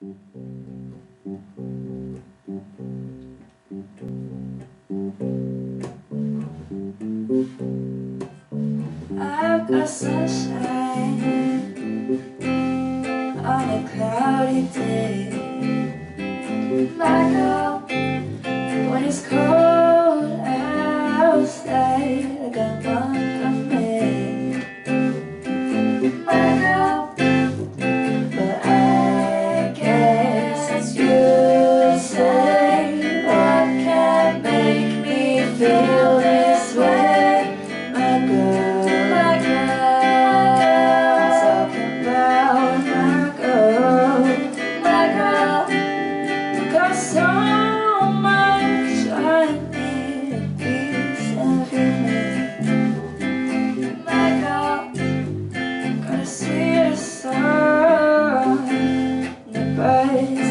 I've got sunshine on a cloudy day. eyes.